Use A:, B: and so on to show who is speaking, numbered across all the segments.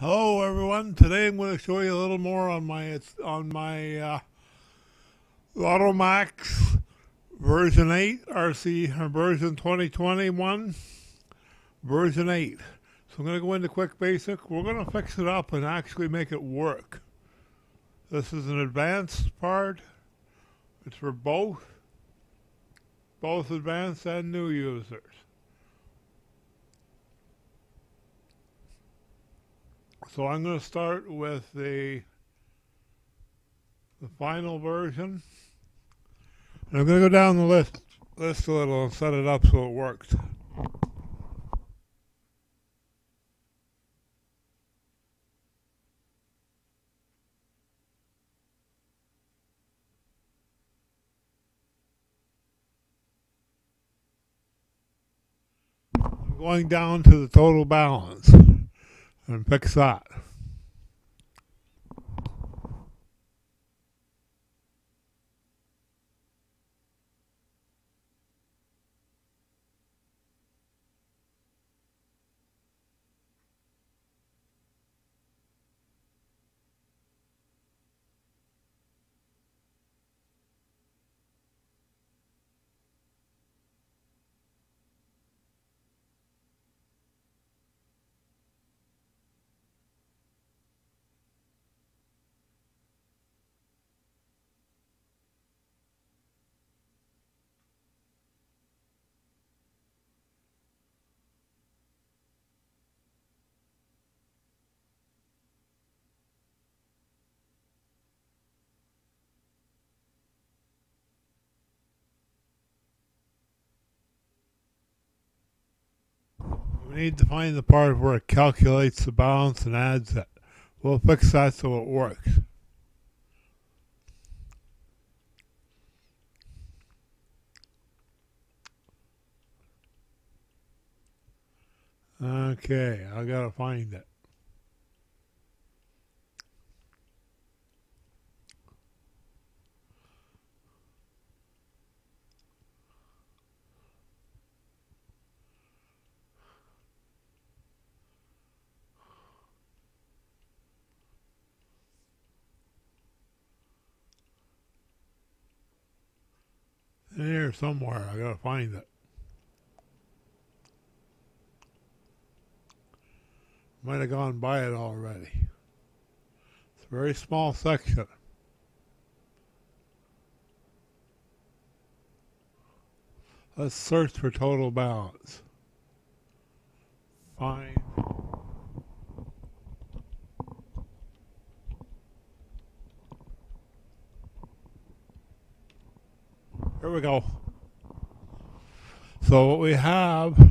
A: Hello everyone. Today I'm going to show you a little more on my on my uh, version 8 RC version 2021 version 8. So I'm going to go into QuickBASIC. We're going to fix it up and actually make it work. This is an advanced part. It's for both both advanced and new users. So I'm going to start with the the final version. And I'm going to go down the list list a little and set it up so it works. Going down to the total balance and fix that. Need to find the part where it calculates the balance and adds it. We'll fix that so it works. Okay, I gotta find it. In here somewhere. I gotta find it. Might have gone by it already. It's a very small section. Let's search for total balance. Find Here we go. So what we have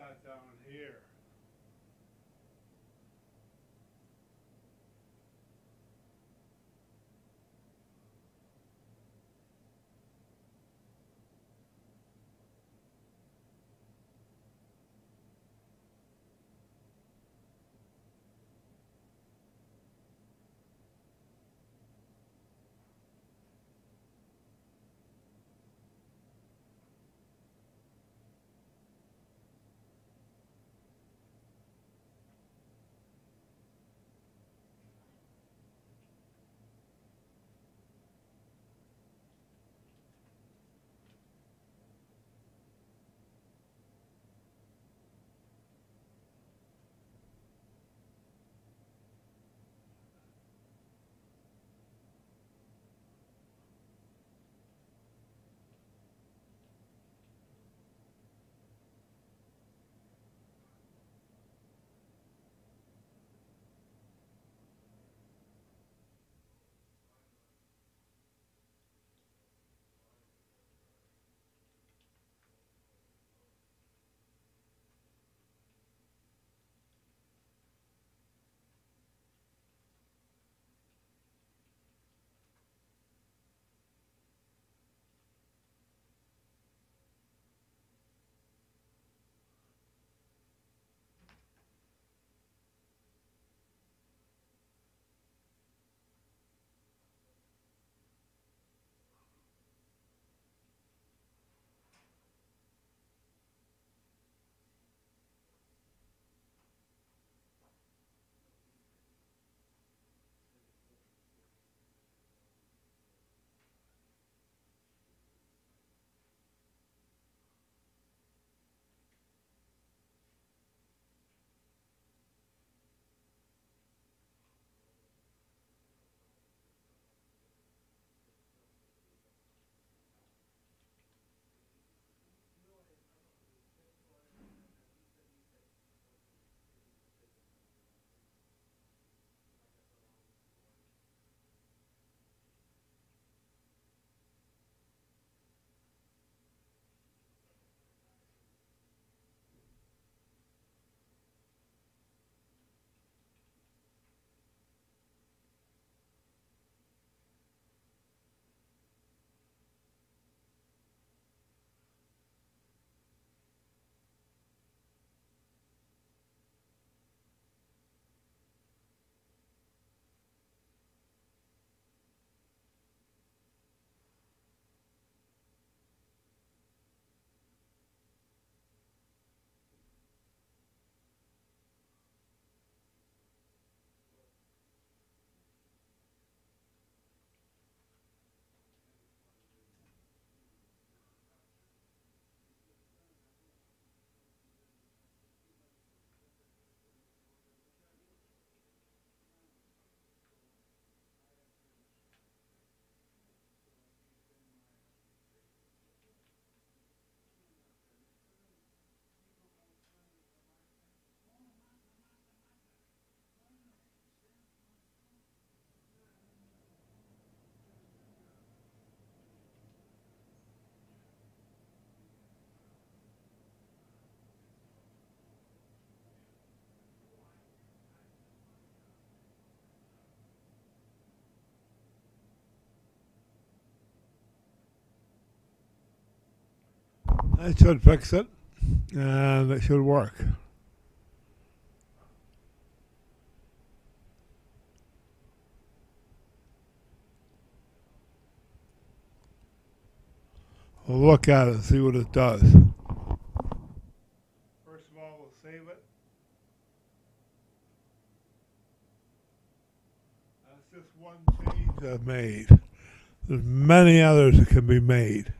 A: that down here. That should fix it, and it should work. We'll look at it and see what it does. First of all, we'll save it. That's just one change I've made. There's many others that can be made.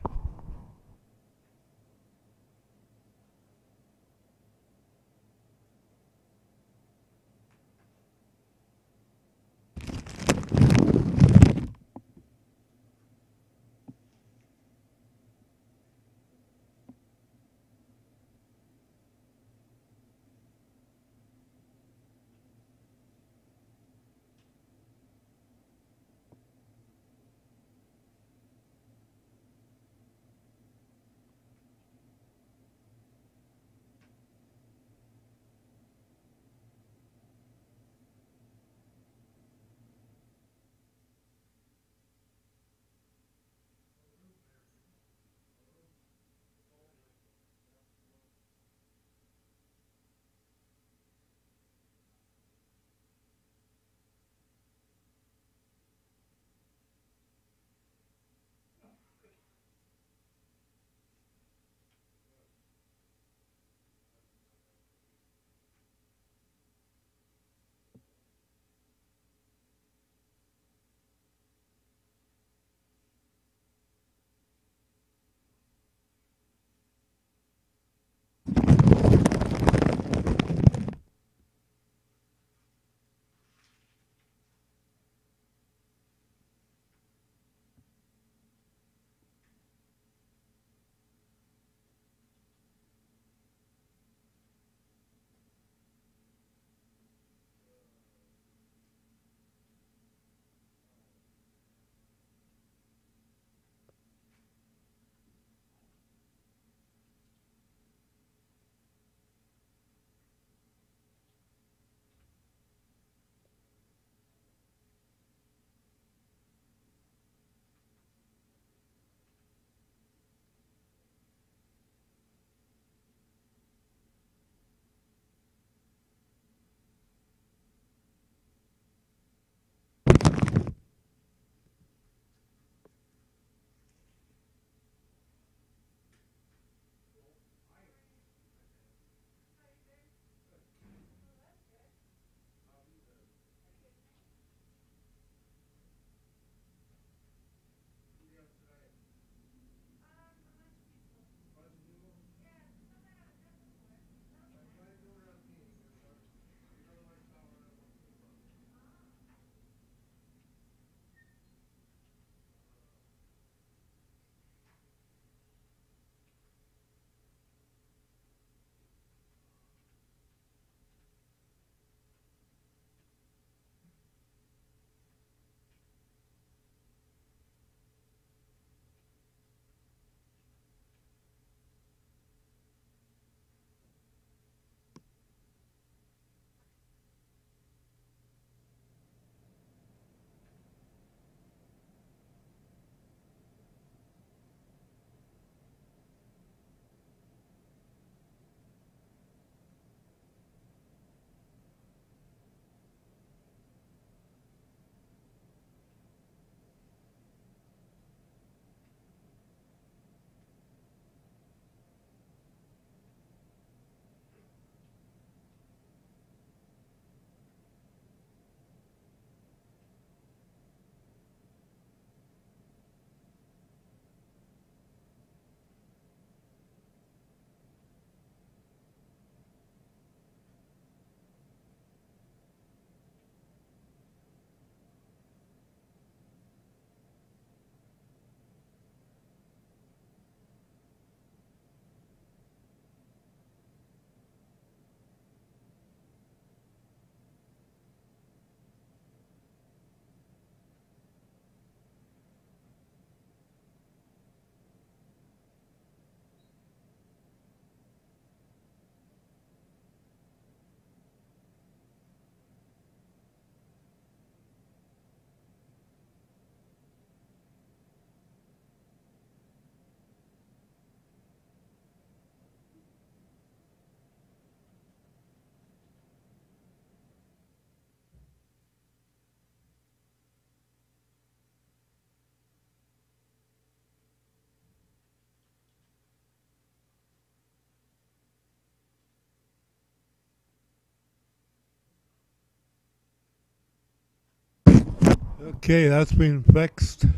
A: Okay, that's been fixed. Okay,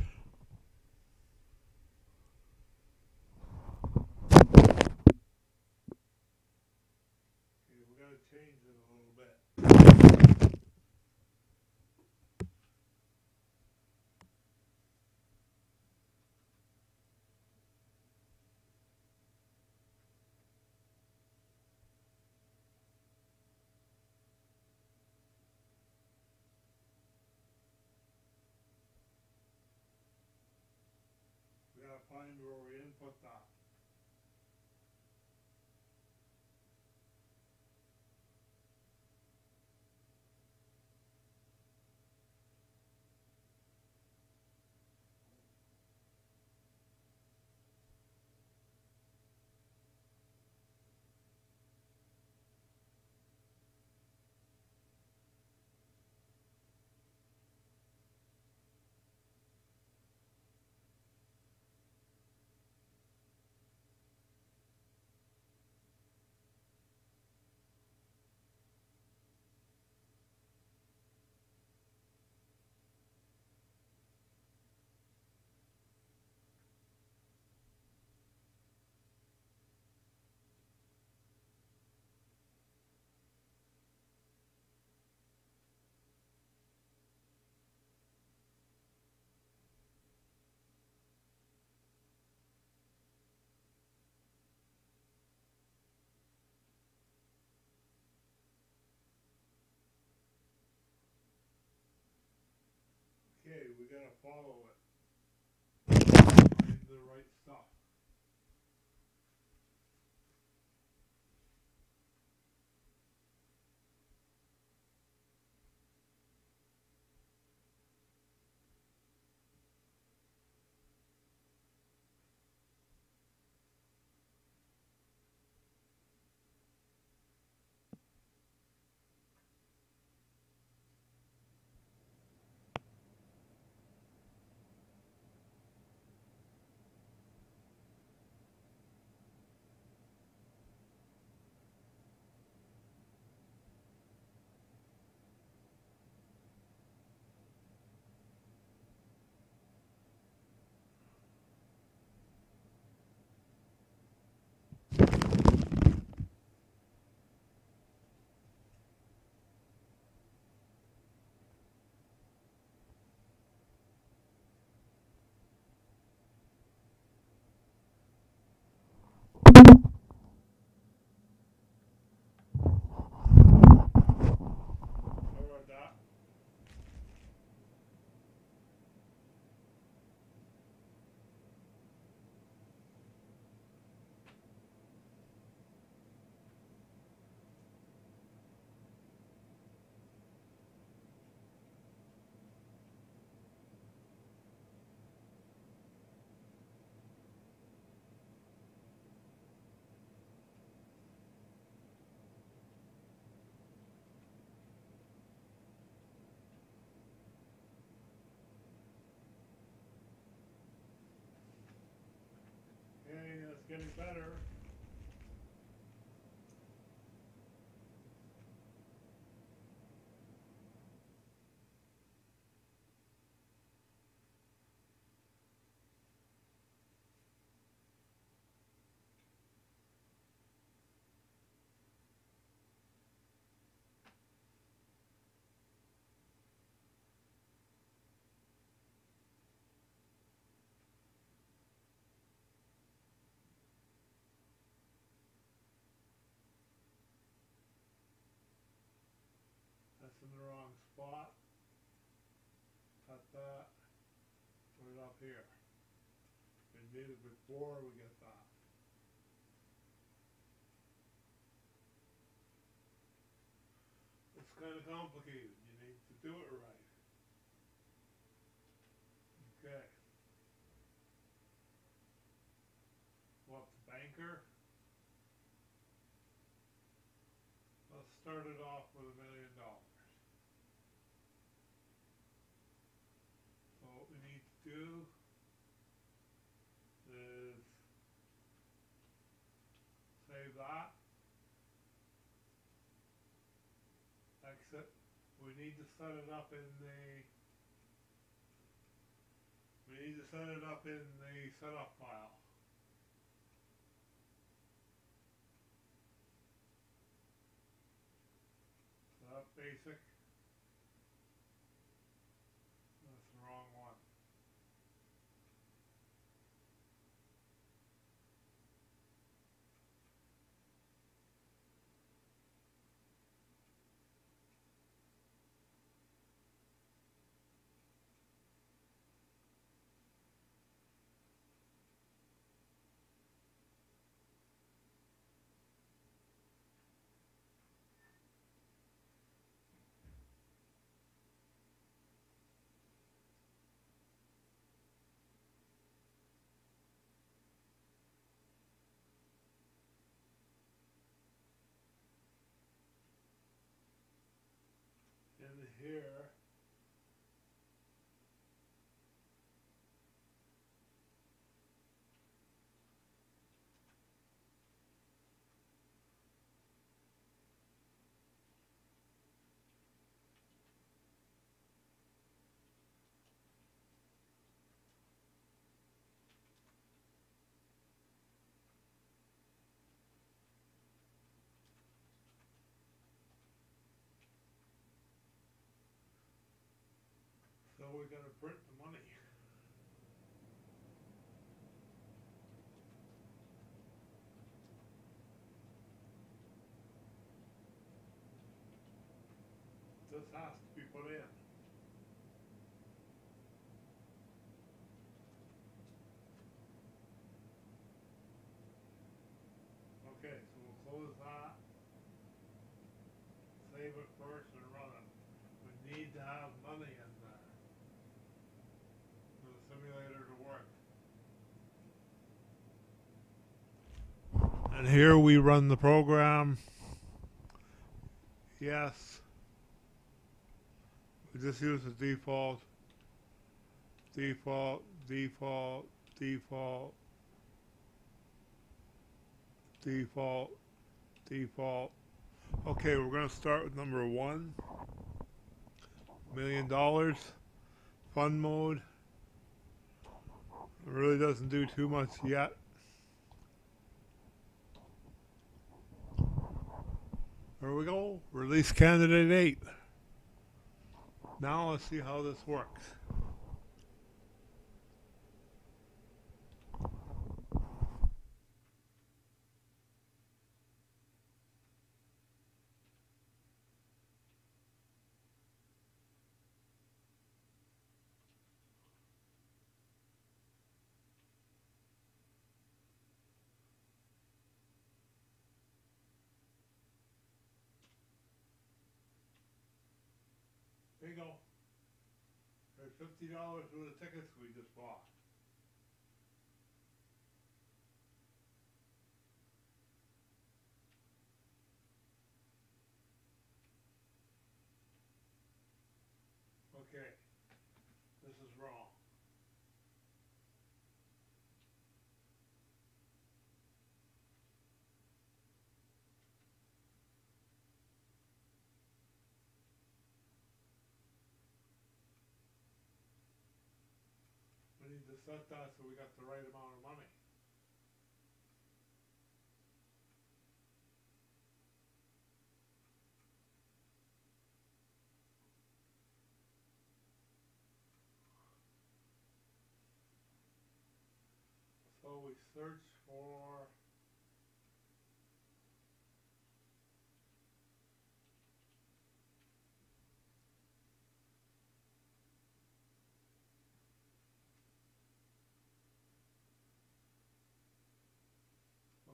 A: we gotta change it a little bit. We gotta find where follow it. Getting better. In the wrong spot. Cut that. Put it up here. We did it before we get that. It's kind of complicated. You need to do it right. Okay. What the banker? Let's start it off with a million dollars. So what to is save that. Exit. We need to set it up in the We need to set it up in the setup file. Setup basic. That's the wrong one. In here. So we gotta print the money. This has to be put in. Okay, so we'll close that. Save it first and run it. We need to have money in there for the simulator to work. And here we run the program. Yes. We just use the default, default, default, default, default, default. Okay, we're gonna start with number one. Million dollars. Fun mode. It really doesn't do too much yet. There we go. Release candidate eight. Now let's see how this works. There you go. There's fifty dollars for the tickets we just bought. Okay, this is wrong. We need to set that so we got the right amount of money. So we search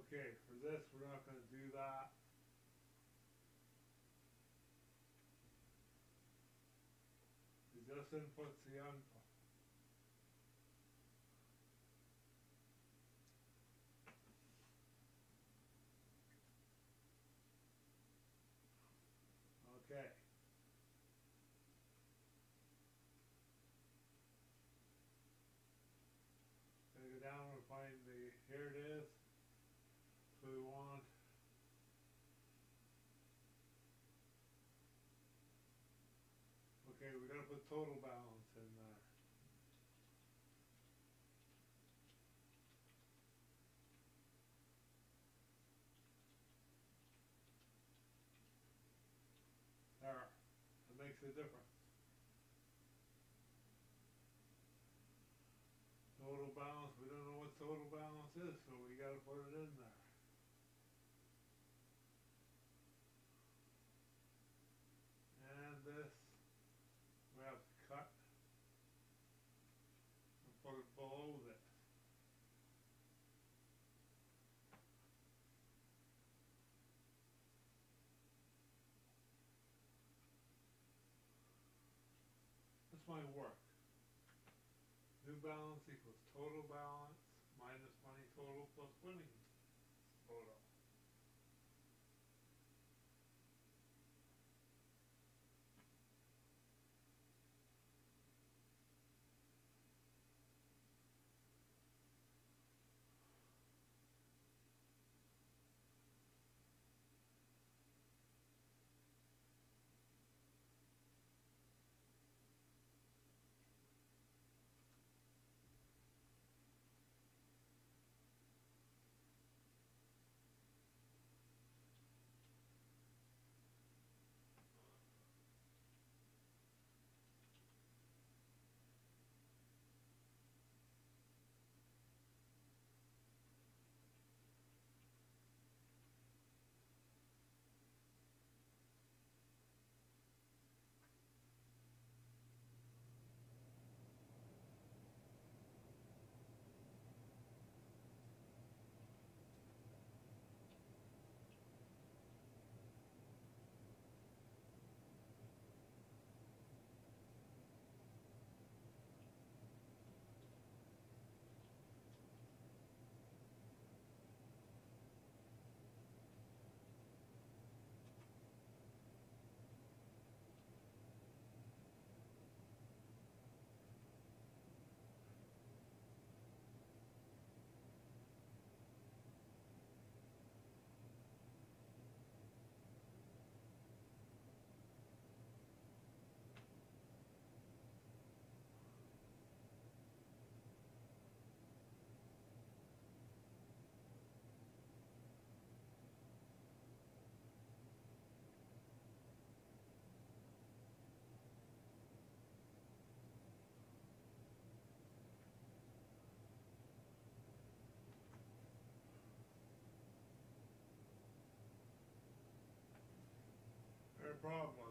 A: Okay, for this, we're not gonna do that. We just input the un. total balance in there. There, it makes a difference. Total balance, we don't know what total balance is, so we gotta put it in there. my work. New balance equals total balance minus money total plus winning problem.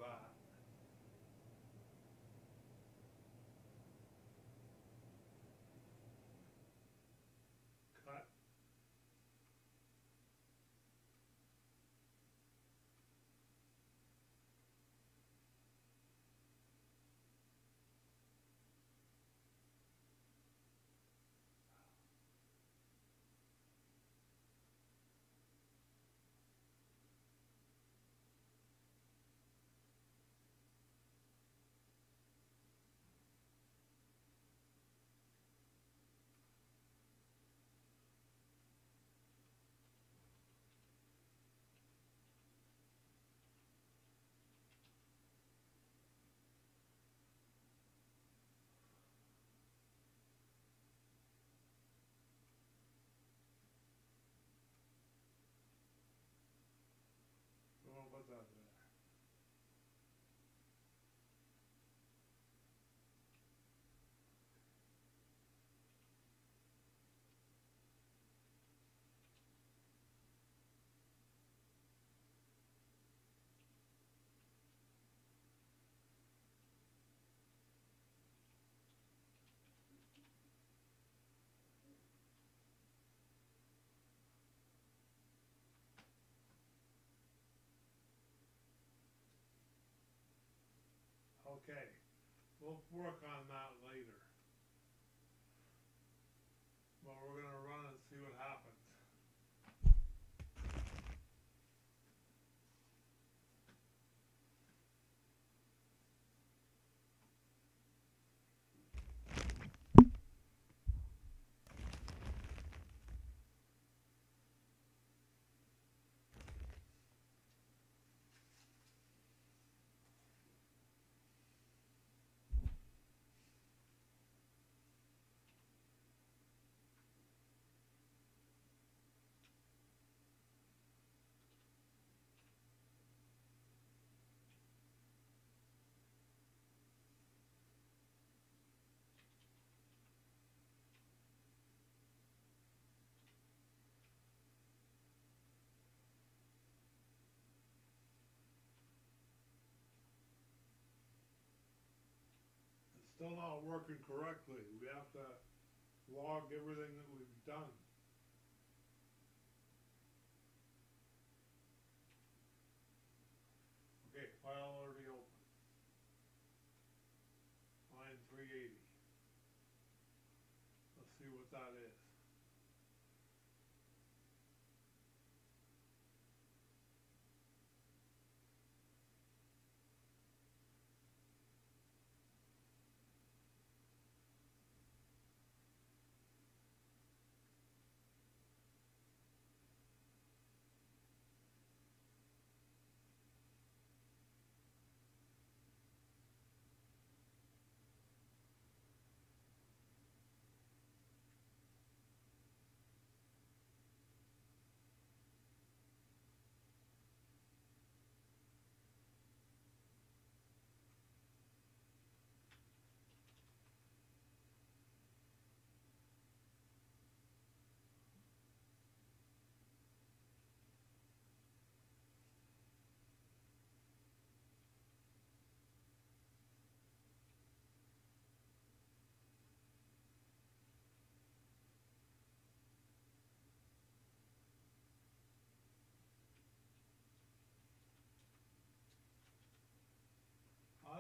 A: Okay. We'll work on still not working correctly. We have to log everything that we've done. Okay, file already open. Line three eighty. Let's see what that is.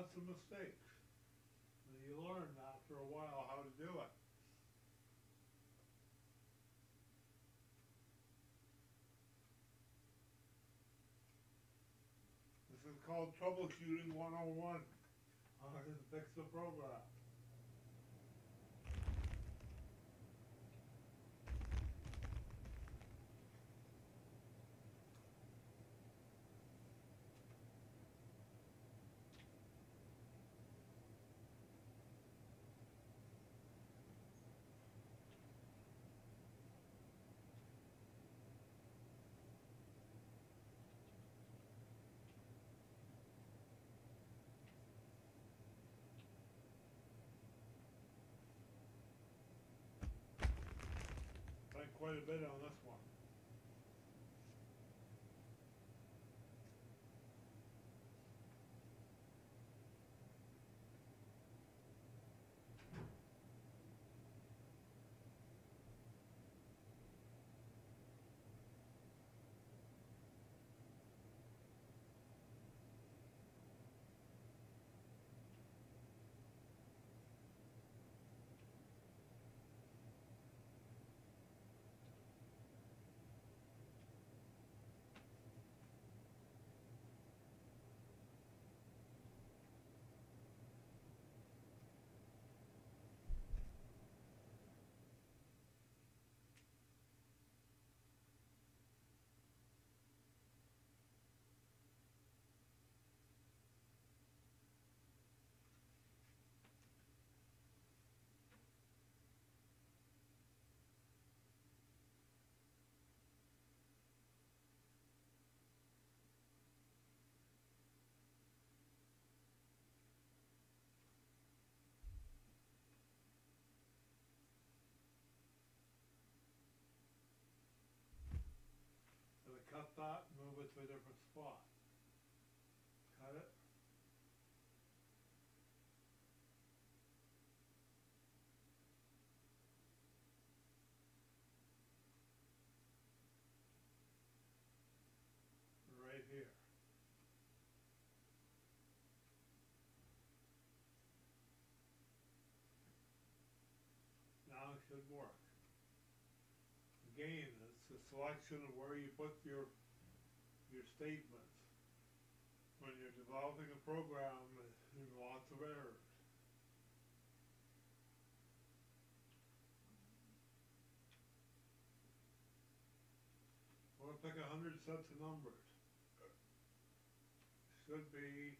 A: Lots of mistakes. And you learn after a while how to do it. This is called troubleshooting one oh one. How to fix the program. Quite a bit on this one. Gonna cut that, move it to a different spot. Cut it. Right here. Now it should work. Again, the selection of where you put your, your statements. When you're developing a program, there's lots of errors. We'll pick a hundred sets of numbers. Should be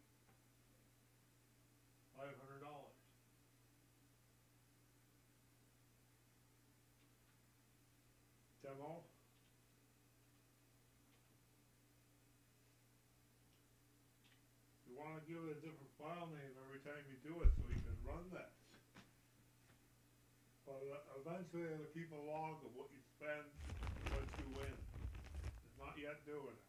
A: 500 give it a different file name every time you do it, so you can run that. But uh, eventually it'll keep a log of what you spend, what you win. It's not yet doing it.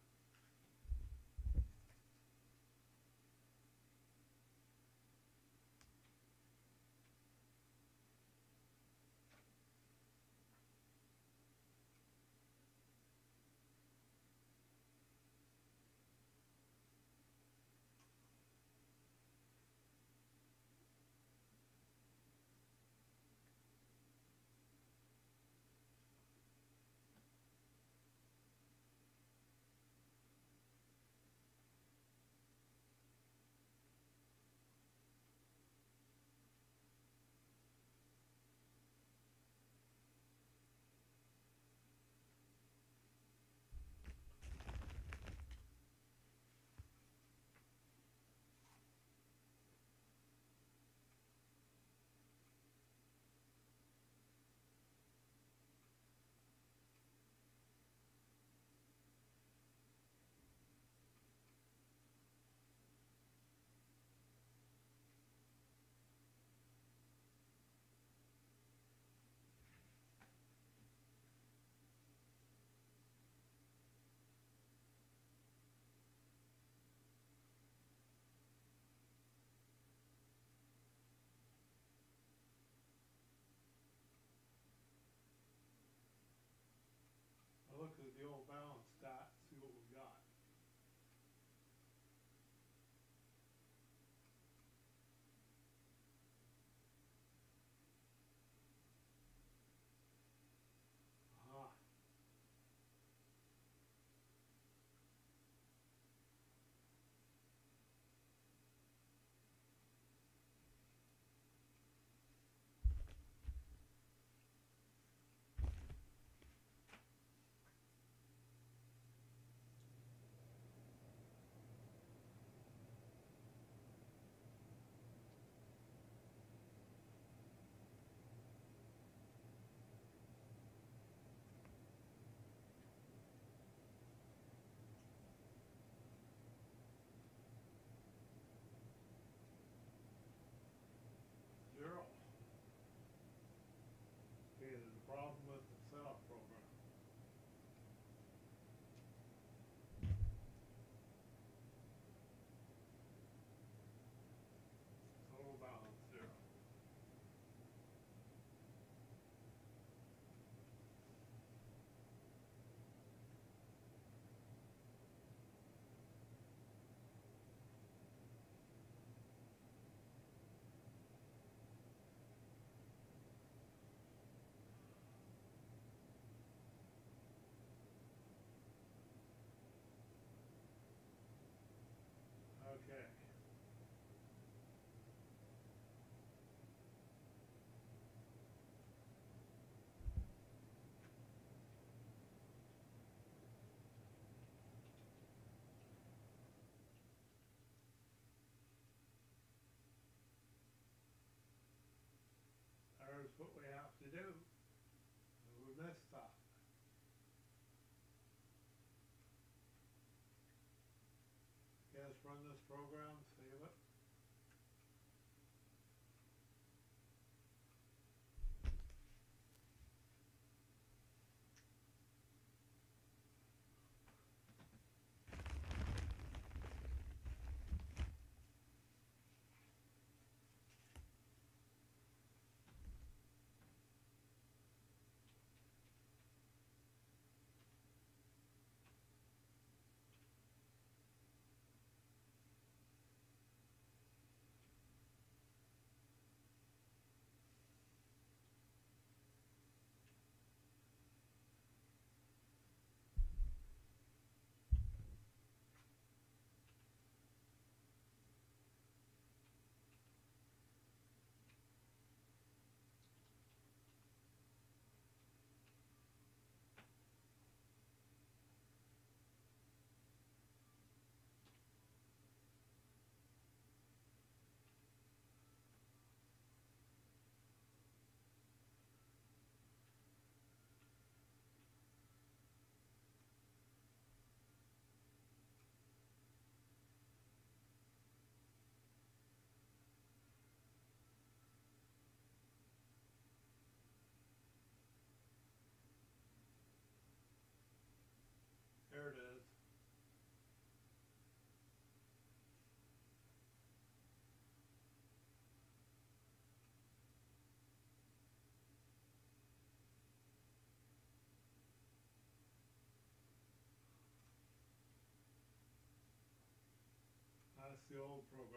A: The old program.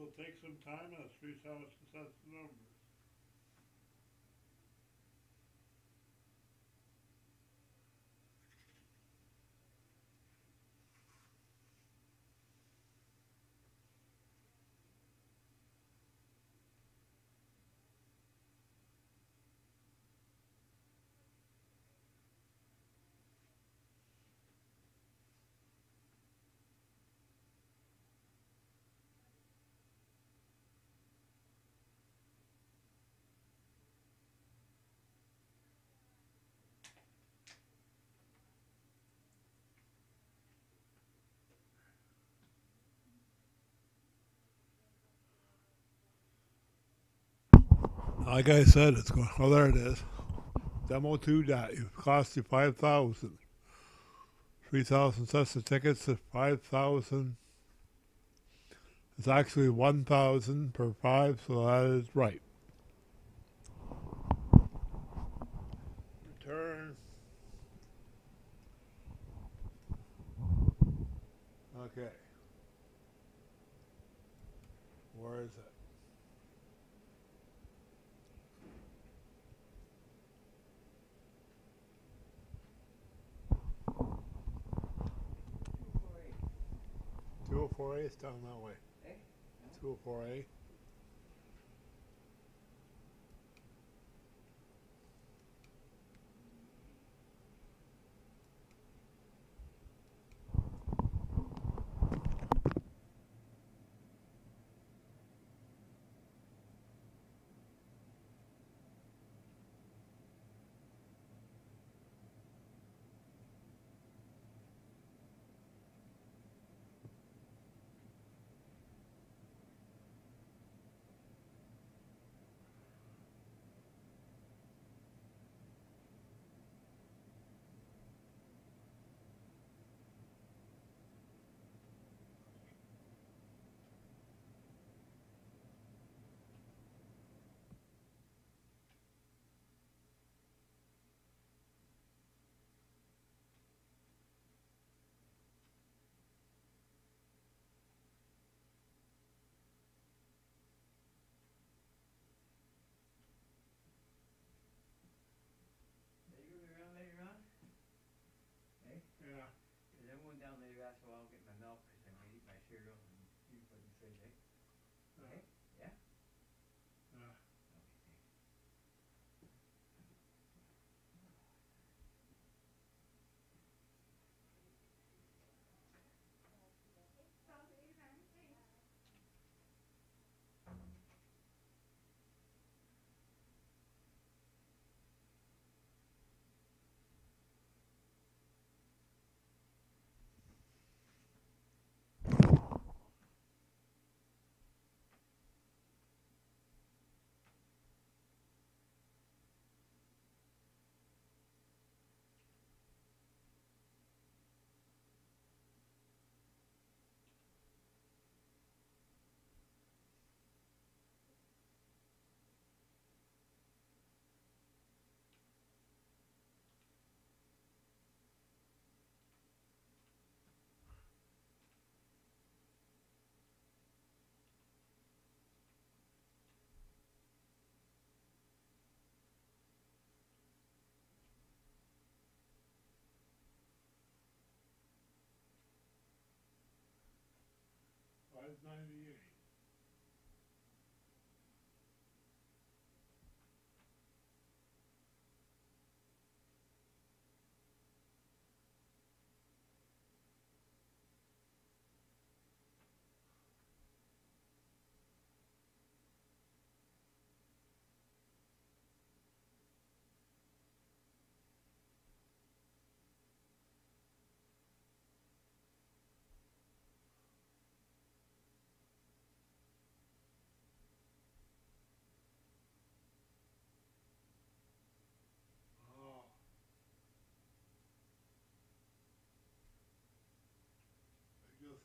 A: Will take some time and three thousand sets of numbers. Like I said, it's going. well, there it is. Demo two dot. It cost you five thousand. Three thousand sets of tickets at five thousand. It's actually one thousand per five, so that is right. Return. Okay. Where is it? Two four A is down that way.
B: Eh?
A: Two oh four A. Five ninety-eight. Oh.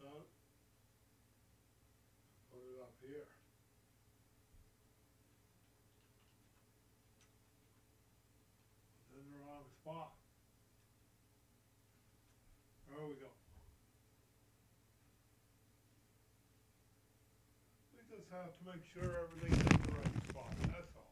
A: Take. Put it up here. It's in the wrong spot. There we go. We just have to make sure everything's in the right spot, that's all.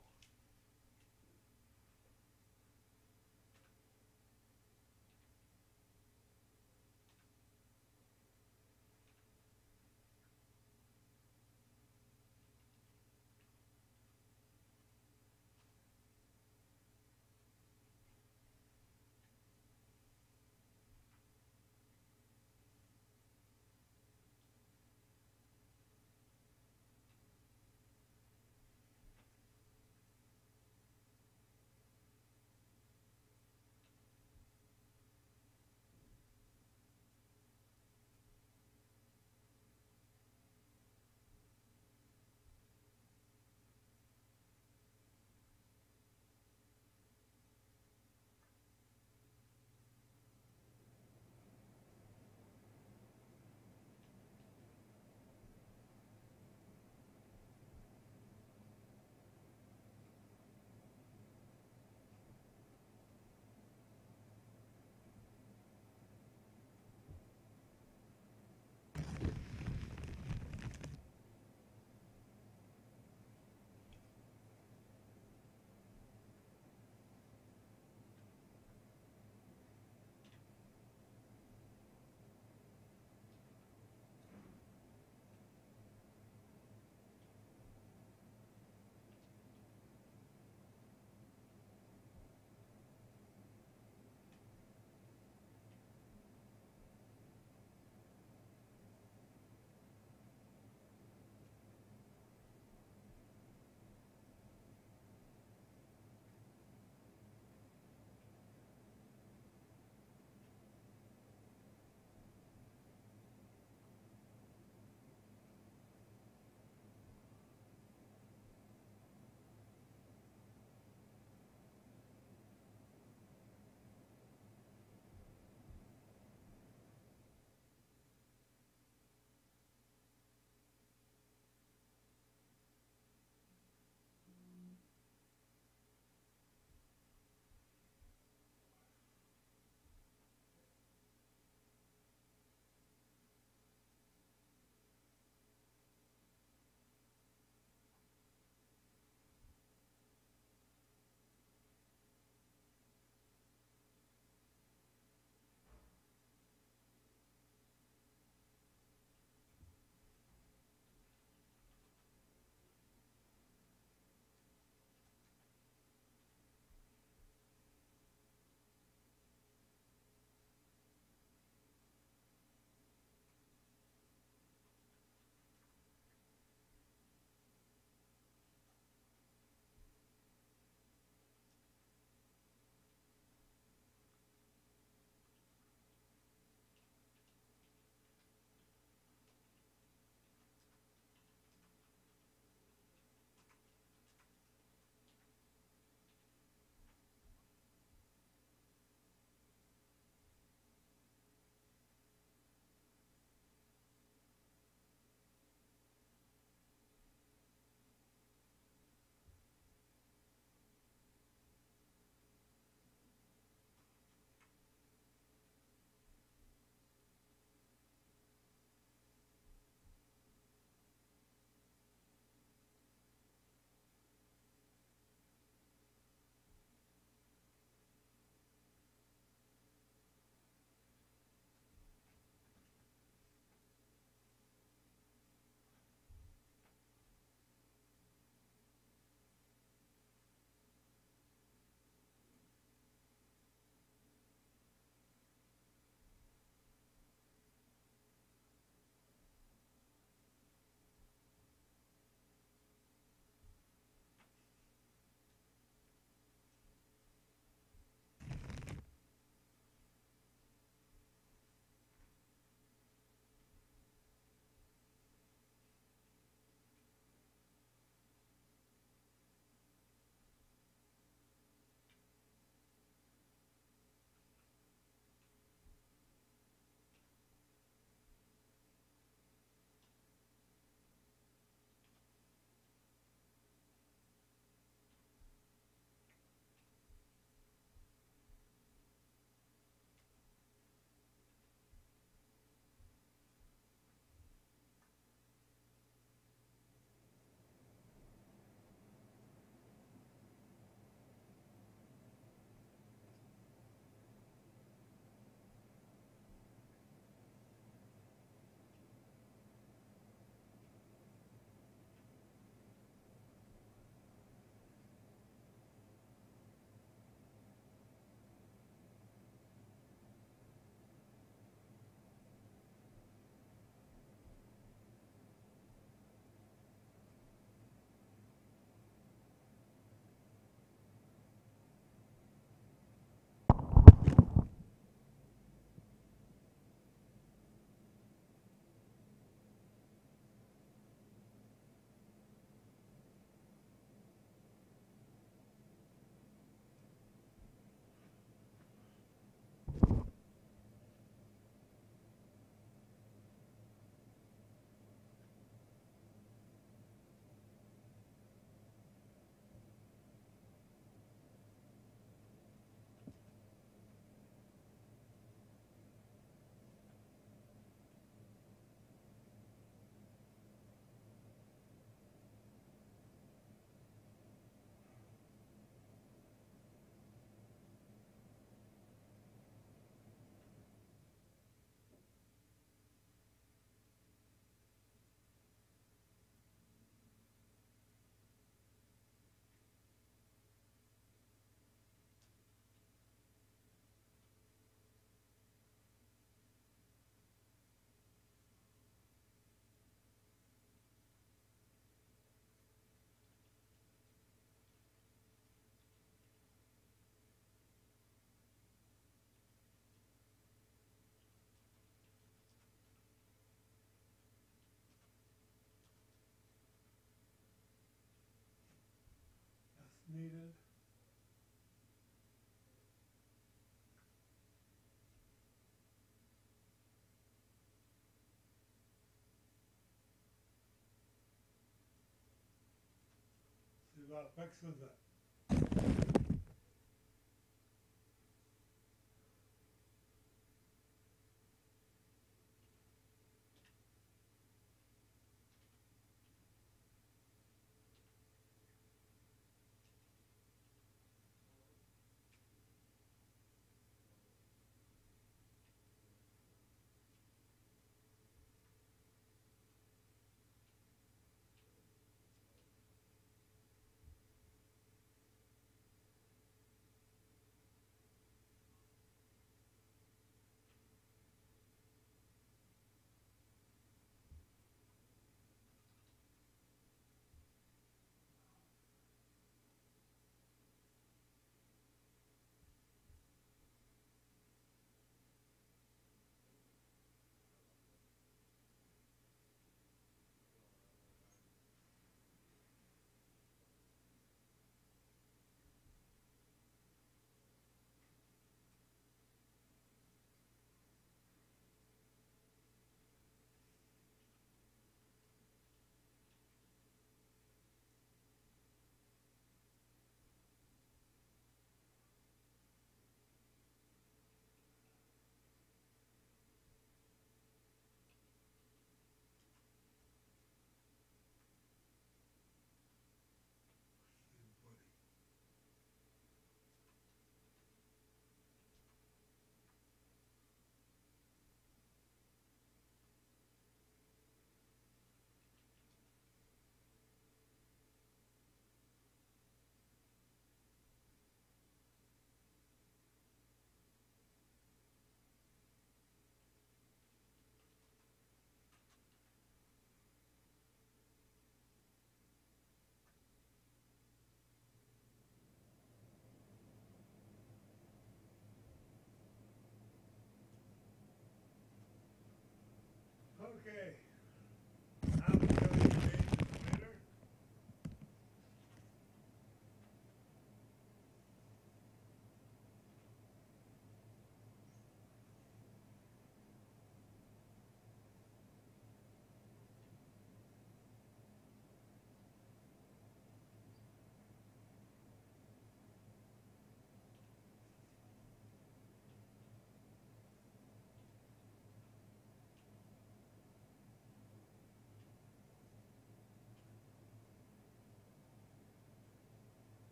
A: That fixes it.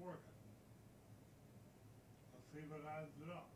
A: Now it's working. Let's see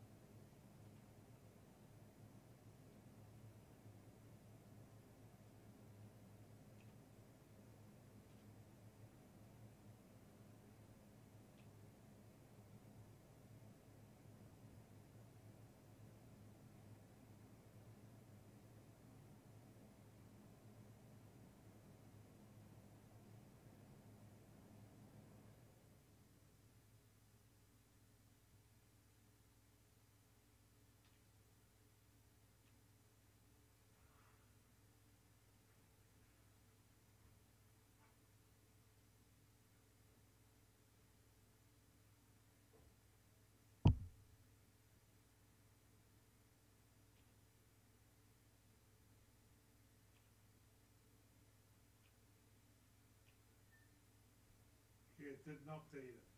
A: it adds it up.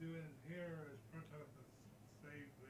A: Okay, it didn't update it. do in here is print out the s- save the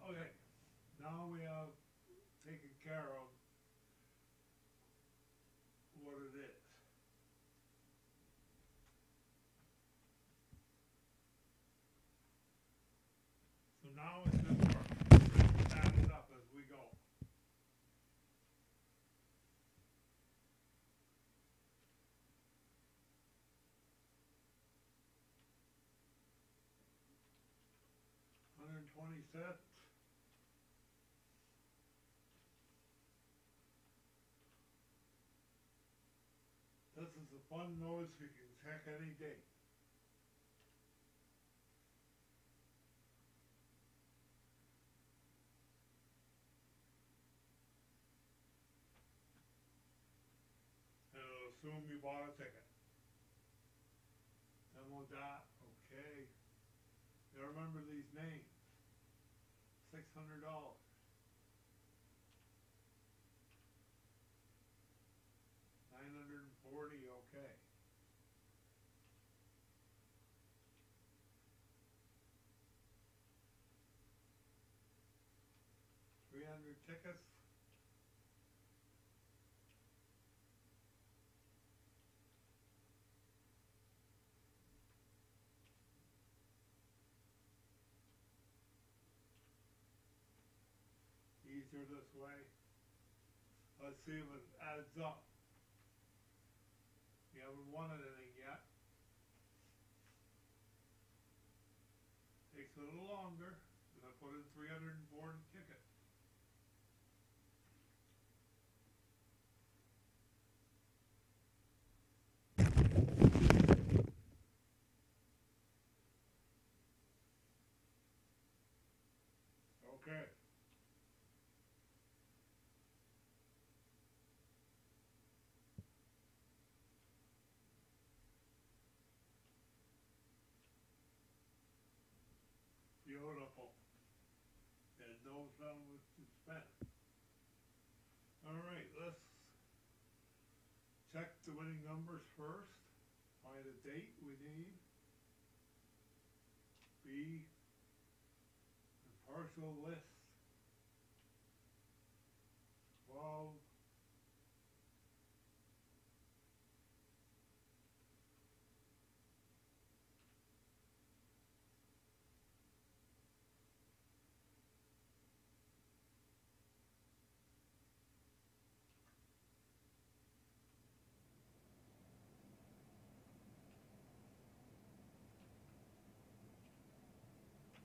A: Okay, now we have taken care of what it is. So now it's just work, add it up as we go. Hundred twenty. is a fun noise you can check any day. And it'll assume you bought a ticket. Demo dot, okay. Now remember these names. $600. hundred tickets. Easier this way. Let's see if it adds up. You haven't won anything yet. Takes a little longer. I put in 350 Okay. Beautiful. There's no telling what to spend. Alright, let's check the winning numbers first. Find a date we need. B, partial list.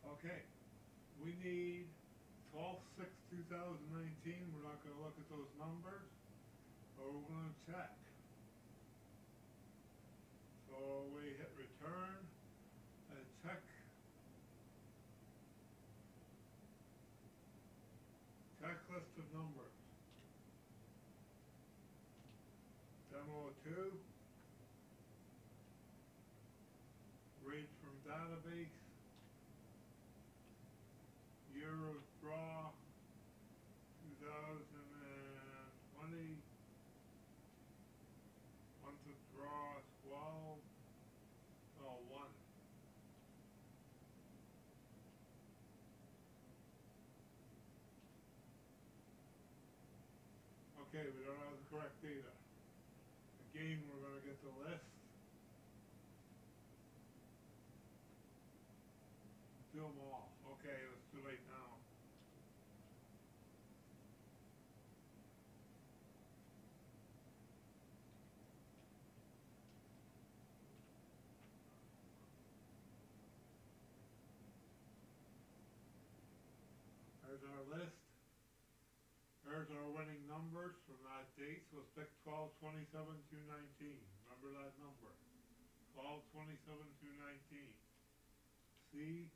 A: Okay, we need twelve six two thousand nineteen, we're not gonna look at those numbers, but we're gonna check. So we hit return and check. Checklist of numbers. Demo two. Read from database. Year of draw, two thousand and twenty. Month of draw, twelve, oh, one. Okay, we don't have the correct data. Again, we're gonna get the list. Do them all. Okay, it's too late now. There's our list. There's our winning numbers from that date, so it's pick twelve, twenty-seven, two nineteen, remember that number? 12, 27, 219. C,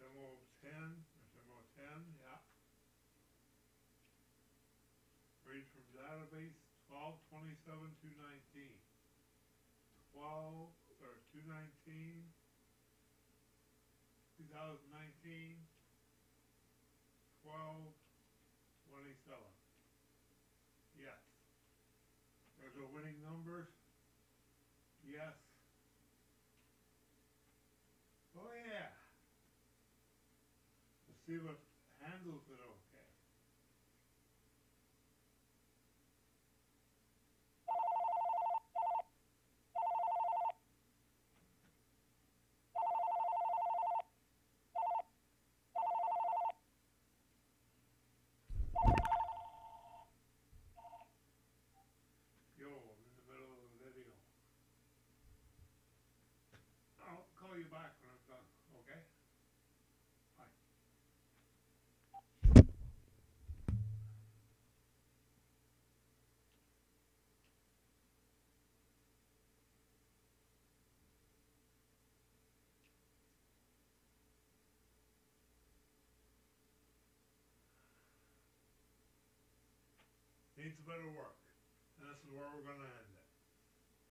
A: demo ten, there's demo ten, yeah. Read from database, twelve, twenty-seven, two nineteen. Twelve, or two nineteen, two thousand nineteen, twelve, twenty-seven. Yes. There's our winning numbers. Yes. Oh, yeah. Let's see what handles it okay. Yo, I'm in the middle of a video. I'll call you back when I'm done, okay? Bye. Needs a better work, and this is where we're gonna end it.